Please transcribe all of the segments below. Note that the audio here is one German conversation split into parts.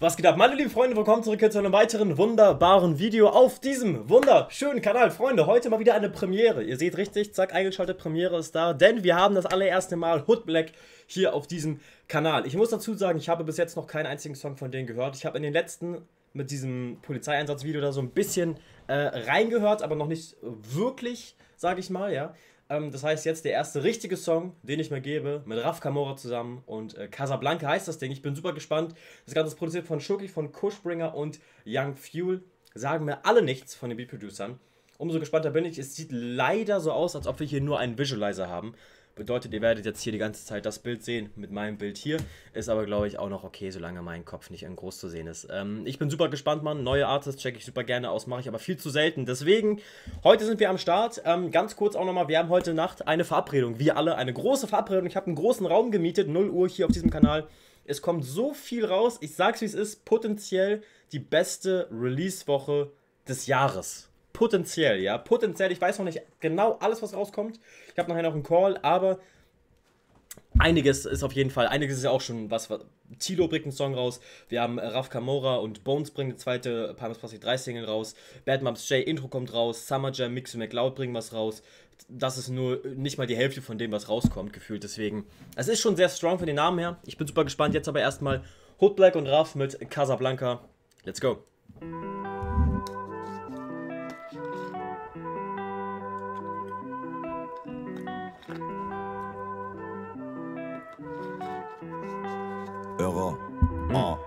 Was geht ab, meine lieben Freunde, willkommen zurück hier zu einem weiteren wunderbaren Video auf diesem wunderschönen Kanal. Freunde, heute mal wieder eine Premiere. Ihr seht richtig, zack, eingeschaltet, Premiere ist da, denn wir haben das allererste Mal Hood Black hier auf diesem Kanal. Ich muss dazu sagen, ich habe bis jetzt noch keinen einzigen Song von denen gehört. Ich habe in den letzten, mit diesem Polizeieinsatzvideo da so ein bisschen äh, reingehört, aber noch nicht wirklich, sage ich mal, ja. Ähm, das heißt, jetzt der erste richtige Song, den ich mir gebe, mit Raf Kamora zusammen und äh, Casablanca heißt das Ding. Ich bin super gespannt. Das Ganze ist produziert von Shuki, von Kushbringer und Young Fuel. Sagen mir alle nichts von den Beat-Producern. Umso gespannter bin ich. Es sieht leider so aus, als ob wir hier nur einen Visualizer haben. Bedeutet, ihr werdet jetzt hier die ganze Zeit das Bild sehen mit meinem Bild hier. Ist aber, glaube ich, auch noch okay, solange mein Kopf nicht in groß zu sehen ist. Ähm, ich bin super gespannt, Mann. Neue Artists checke ich super gerne aus, mache ich aber viel zu selten. Deswegen, heute sind wir am Start. Ähm, ganz kurz auch nochmal, wir haben heute Nacht eine Verabredung. Wir alle, eine große Verabredung. Ich habe einen großen Raum gemietet, 0 Uhr hier auf diesem Kanal. Es kommt so viel raus. Ich sag's wie es ist, potenziell die beste Release-Woche des Jahres potenziell, ja, potenziell, ich weiß noch nicht genau alles, was rauskommt. Ich habe nachher noch einen Call, aber einiges ist auf jeden Fall, einiges ist ja auch schon was, was Tilo bringt einen Song raus, wir haben Raf Kamora und Bones bringen eine zweite Palmas Plastic 3 Single raus, Bad Moms J Intro kommt raus, Summer Jam, Mix und McLeod bringen was raus. Das ist nur nicht mal die Hälfte von dem, was rauskommt, gefühlt. Deswegen, es ist schon sehr strong von den Namen her. Ich bin super gespannt. Jetzt aber erstmal Hood Black und Raf mit Casablanca. Let's go. Ära. Ah.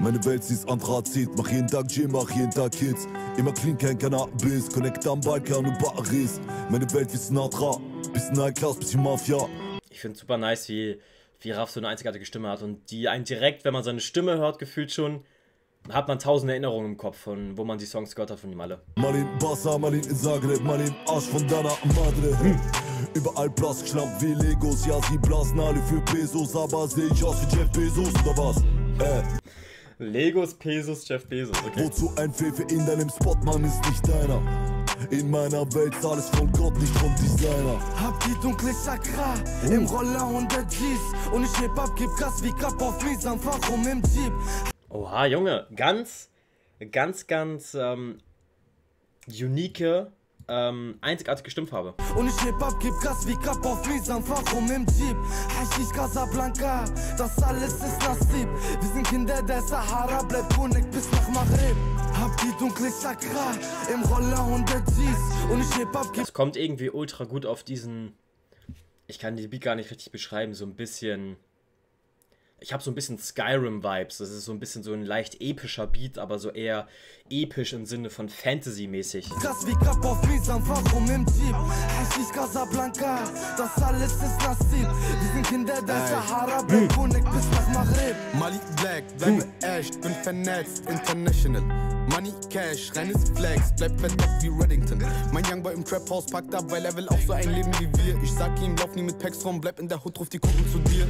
Meine Welt sie ist Anthrazit, mach jeden Tag Gym, mach jeden Tag Kids. Immer clean, kein Cannabis, connect am Balkan und Paris. Meine Welt wie Sinatra, bisschen High Class, bisschen Mafia. Ich finde super nice, wie, wie Raff so eine einzigartige Stimme hat und die einen direkt, wenn man seine Stimme hört, gefühlt schon, hat man tausend Erinnerungen im Kopf, von wo man die Songs gehört hat von ihm alle. Mal in Barca, mal in Zagreb, mal in Arsch von Dana Madre. Hm. Überall Platz geschnappt wie Legos, ja sie blasen alle für Pesos, aber seh ich aus wie Jeff Bezos oder was? Äh. Legos, Pesos, Jeff Bezos, okay. Wozu ein Pfeffer in deinem Spot, Mann, ist nicht deiner. In meiner Welt ist alles von Gott, nicht vom Designer. Hab die dunkle Chakra oh. im Roller und der G's. Und ich heb ab, gib Gas wie Kapp auf Mies, einfach um im Jeep. Oha, Junge, ganz, ganz, ganz ähm, unique ähm, einzigartige Stimmfarbe. Und ich heb ab, gib Gas wie Kapp auf Misan, warum im Jeep? Haschisch Casablanca, das alles ist Nasib. Wir sind Kinder der Sahara, bleib Honig bis nach Maghreb. Hab die dunkle Chakra im Roller und der G's. Und ich heb ab, gib Es kommt irgendwie ultra gut auf diesen. Ich kann die Beat gar nicht richtig beschreiben, so ein bisschen ich habe so ein bisschen Skyrim-Vibes. Das ist so ein bisschen so ein leicht epischer Beat, aber so eher episch im Sinne von Fantasy-mäßig. Krass wie Kapp auf Misan, warum im Jeep? Haschisch Casablanca, das alles ist Nasib. Wir sind Kinder der Sahara, bleib Honig bis nach Maghreb. Mali Black, bleibe echt, bin vernetzt, international. Money, Cash, reines Flex, bleib verdeckt wie Reddington. Mein Youngboy im Trap House packt ab, weil er will auch so ein Leben wie wir. Ich sag ihm, lauf nie mit Packs rum, bleib in der Hut, ruf die Kuchen zu dir.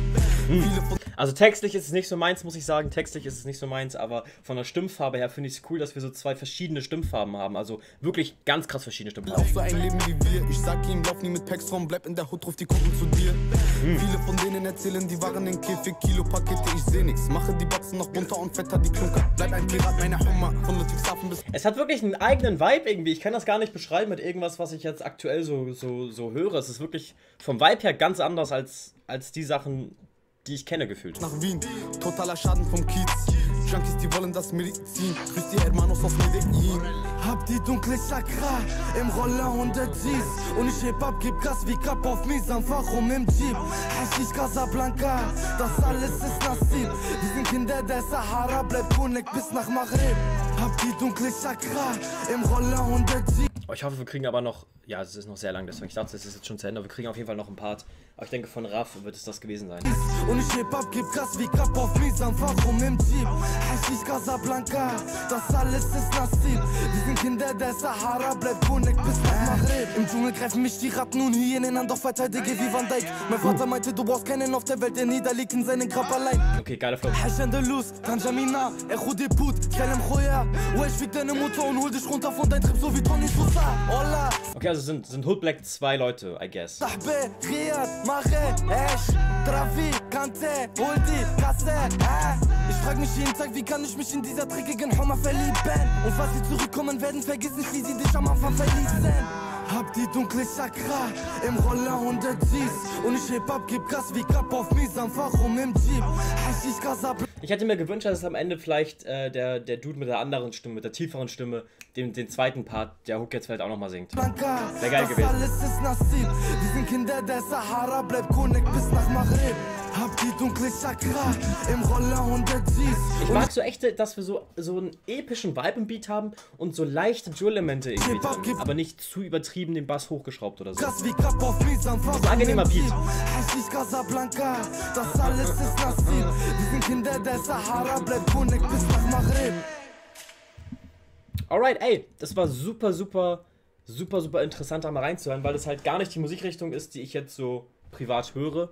Hm. Also textlich ist es nicht so meins, muss ich sagen. Textlich ist es nicht so meins, aber von der Stimmfarbe her finde ich es cool, dass wir so zwei verschiedene Stimmfarben haben. Also wirklich ganz krass verschiedene Stimmfarben. Auch so ein Leben wie wir. Ich sag ihm, lauf nie mit Packs rum, bleib in der Hut, ruf die Kuchen zu dir. Hm. Viele von denen erzählen, die waren in Käfig, Kilo Pakete, ich seh nix. Mache die Boxen noch bunter und fetter, die Klunker. Bleib ein Pirat, meine Hummer, von Ludwigshafen bis. Es hat wirklich einen eigenen Vibe irgendwie. Ich kann das gar nicht beschreiben mit irgendwas, was ich jetzt aktuell so, so, so höre. Es ist wirklich vom Vibe her ganz anders als, als die Sachen, die ich kenne gefühlt. Nach Wien, totaler Schaden vom Kiez. Junkies, die wollen das Medizin. Grüß die Hermanos aus Medellin. Hab die dunkle Chakra im Roller und der G's. Und ich heb ab, gib Gas wie Kapp auf Misan, warum im Jeep? Haschisch Casablanca, das alles ist Nasib. Wir sind Kinder der Sahara, bleib Honig bis nach Maghreb. Hab die dunkle Chakra im Roller und der. Oh, ich hoffe, wir kriegen aber noch, ja, es ist noch sehr lang, deswegen ich dachte, es ist jetzt schon zu Ende. Wir kriegen auf jeden Fall noch ein Part. Aber ich denke, von Raff wird es das gewesen sein. Und ich heb ab, gib Gas wie Kapp auf Misan, warum im Jeep? Haschisch Casablanca, das alles ist Nasib. Wir sind Kinder der Sahara, bleib Honig bis nach Maghreb. Im Dschungel greifen mich die Ratten und Hyänen an, doch verteidige wie Van Dijk. Mein Vater meinte, du brauchst keinen auf der Welt, der niederliegt in seinen Grab allein. Okay, geiler Flow. Hash Andalus, Tanjamina, Echo de Put, Salem Khoya. Oh, ich fick deine Mutter und hol dich runter von deinem Trip, so wie Tony Sosa. Okay, also sind, sind Hood Black zwei Leute, I guess. Ich frag mich jeden Tag, wie kann ich mich in dieser dreckigen Hummer verlieben? Und falls sie zurückkommen werden, vergiss nicht, wie sie dich am Anfang verließen. Hab die dunkle Chakra im Roller und der Gs Und ich heb ab, gib Gas wie Cup auf Mies, Misam, warum im Jeep? Hashish Casablanca ich hätte mir gewünscht, dass es am Ende vielleicht äh, der, der Dude mit der anderen Stimme, mit der tieferen Stimme, den, den zweiten Part, der Hook jetzt vielleicht auch nochmal singt. Wäre geil gewesen. alles ist Nasib. Wir sind Kinder der Sahara, bleib Konek bis nach Maghreb. Hab die dunkle Chakra im Roller 100 Gs. Ich mag so echt, dass wir so, so einen epischen Vibe im Beat haben und so leichte Drill-Elemente irgendwie drin, aber nicht zu übertrieben den Bass hochgeschraubt oder so. Gas wie Kapp auf ein angenehmer Beat. Hashish Casablanca, das alles ist Nasib. Wir sind Kinder der Sahara, bleib Konek bis nach Maghreb. Alright, ey, das war super, super, super, super interessant, da mal reinzuhören, weil das halt gar nicht die Musikrichtung ist, die ich jetzt so privat höre.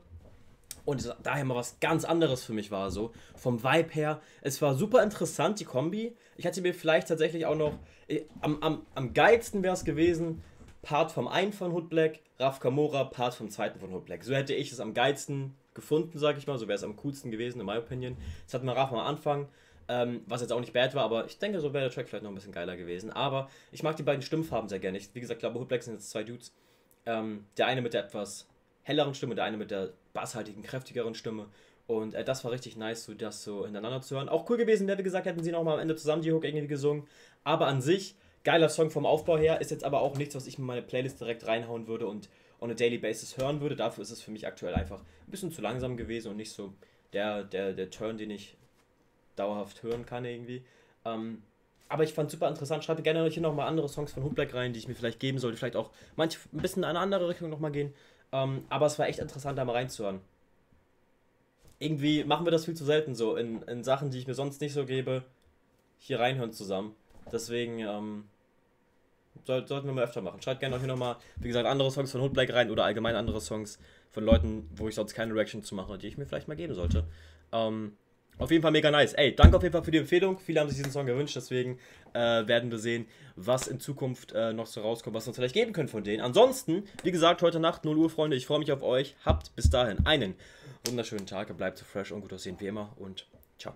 Und daher mal was ganz anderes für mich war, so vom Vibe her. Es war super interessant, die Kombi. Ich hätte mir vielleicht tatsächlich auch noch, eh, am, am, am geilsten wäre es gewesen, Part vom einen von Hood Black, Raf Kamora, Part vom zweiten von Hood Black. So hätte ich es am geilsten gefunden, sag ich mal. So wäre es am coolsten gewesen, in my opinion. Das hatten wir Raf am Anfang, ähm, was jetzt auch nicht bad war, aber ich denke, so wäre der Track vielleicht noch ein bisschen geiler gewesen. Aber ich mag die beiden Stimmfarben sehr gerne. Ich, wie gesagt, glaube, Hood Black sind jetzt zwei Dudes. Ähm, der eine mit der etwas helleren Stimme, der eine mit der basshaltigen, kräftigeren Stimme. Und äh, das war richtig nice, so das so hintereinander zu hören. Auch cool gewesen, wäre wie gesagt, hätten sie noch mal am Ende zusammen die Hook irgendwie gesungen. Aber an sich, geiler Song vom Aufbau her, ist jetzt aber auch nichts, was ich in meine Playlist direkt reinhauen würde und on a daily basis hören würde. Dafür ist es für mich aktuell einfach ein bisschen zu langsam gewesen und nicht so der, der, der Turn, den ich dauerhaft hören kann irgendwie. Ähm, aber ich fand super interessant. Schreibt gerne hier nochmal andere Songs von Hoodblack rein, die ich mir vielleicht geben sollte. Vielleicht auch manche ein bisschen in eine andere Richtung nochmal gehen. Ähm, aber es war echt interessant, da mal reinzuhören. Irgendwie machen wir das viel zu selten so in, in Sachen, die ich mir sonst nicht so gebe, hier reinhören zusammen. Deswegen ähm, soll, sollten wir mal öfter machen. Schreibt gerne auch hier nochmal, wie gesagt, andere Songs von Hoodblack rein oder allgemein andere Songs von Leuten, wo ich sonst keine Reaction zu mache, die ich mir vielleicht mal geben sollte. Ähm, auf jeden Fall mega nice. Ey, danke auf jeden Fall für die Empfehlung. Viele haben sich diesen Song gewünscht, deswegen äh, werden wir sehen, was in Zukunft äh, noch so rauskommt, was uns vielleicht geben können von denen. Ansonsten, wie gesagt, heute Nacht 0 Uhr, Freunde. Ich freue mich auf euch. Habt bis dahin einen wunderschönen Tag. Bleibt so fresh und gut aussehen wie immer und ciao.